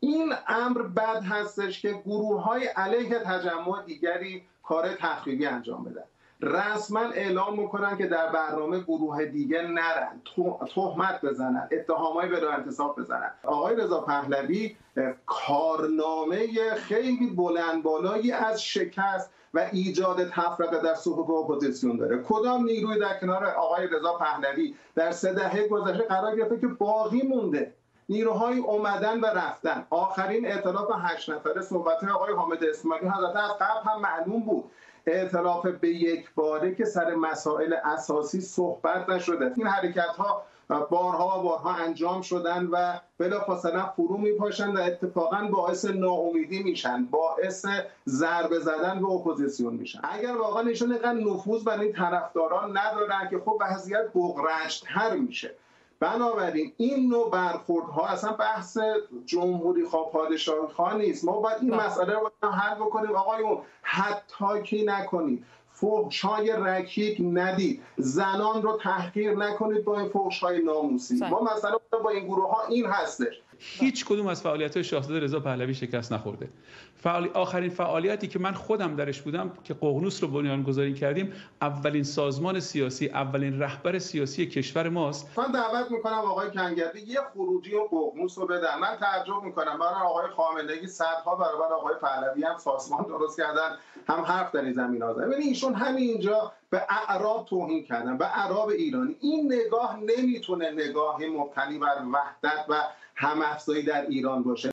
این امر بد هستش که گروه های علیه تجمع دیگری کار تخریبی انجام بدن. رسما اعلام می‌کنن که در برنامه گروه دیگه نرن. تهمت بزنن اتهامای بلا انتصاب بزنن. آقای رضا پهلوی کارنامه خیلی بلند بالایی از شکست و ایجاد تفرقه در صفوف اپوزیسیون داره. کدام نیروی در کنار آقای رضا پهلوی در سه دهه گذشته قرار گرفته که باقی مونده؟ نیروهای اومدن و رفتن. آخرین ائتلاف هشت نفره صحبت آقای حامد اسماعیلی حضرت از قبل هم معلوم بود. ائتلاف به یک باره که سر مسائل اساسی صحبت نشده. این حرکت ها بارها و بارها انجام شدن و بلافاصله فرو میپاشن و اتفاقا باعث ناامیدی میشن. باعث ضربه زدن به اپوزیسیون میشن. اگر واقعا اینقدر نفوذ بر این طرفداران ندارن که خب وضعیت بغرنج‌تر میشه. بنابراین این نوع برخوردها اصلا بحث جمهوری خواه پادشاهی خواه نیست. ما باید این مسئله رو حل بکنیم. آقایون حتی کی نکنید فحشای رکیک ندید. زنان رو تحقیر نکنید با این فحشهای ناموسی. ما مثلا با این گروه ها این هستش. هیچ کدوم از فعالیت های شاهزاده رضا پهلوی شکست نخورده. فعالی... آخرین فعالیتی که من خودم درش بودم که ققنوس رو بنیان گذاری کردیم اولین سازمان سیاسی اولین رهبر سیاسی کشور ماست. من دعوت می‌کنم آقای کنگردی یه خروجی و ققنوس رو بدن. من تعجب می‌کنم. من آقای خامنه‌ای صدها برابر آقای پهلوی هم سازمان درست کردن. هم حرف در این زمین ها زدن ایشون همینجا به اعراب توهین کردن به اعراب ایرانی. این نگاه نمی‌تونه نگاه مبتنی بر وحدت و هم در ایران باشه.